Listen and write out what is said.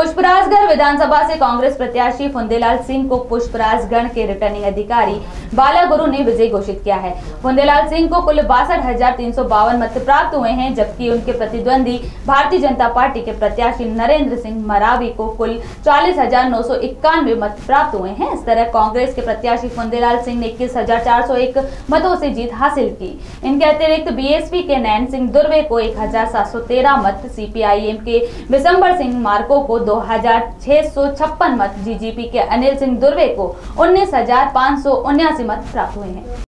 पुष्पराजगढ़ विधानसभा से कांग्रेस प्रत्याशी फुंदेलाल सिंह को पुष्पराजगढ़ के रिटर्निंग अधिकारी बाला गुरु ने विजयी घोषित किया है। फुंदेलाल सिंह को कुल बासठ हज़ार तीन सौ बावन मत प्राप्त हुए हैं, जबकि उनके प्रतिद्वंदी भारतीय जनता पार्टी के प्रत्याशी नरेंद्र सिंह मरावी को कुल चालीस हज़ार नौ सौ इक्यानवे मत प्राप्त हुए हैं। इस तरह कांग्रेस के प्रत्याशी फुंदेलाल सिंह ने इक्कीस हज़ार चार सौ एक मतों से जीत हासिल की। इनके अतिरिक्त बीएसपी के नैन सिंह दुर्वे को एक हज़ार सात सौ तेरह मत, सीपीआईएम के बिशंबर सिंह मार्को को दो हज़ार छह सौ छप्पन मत जीजीपी के अनिल सिंह दुर्वे को उन्नीस मत प्राप्त हुए हैं।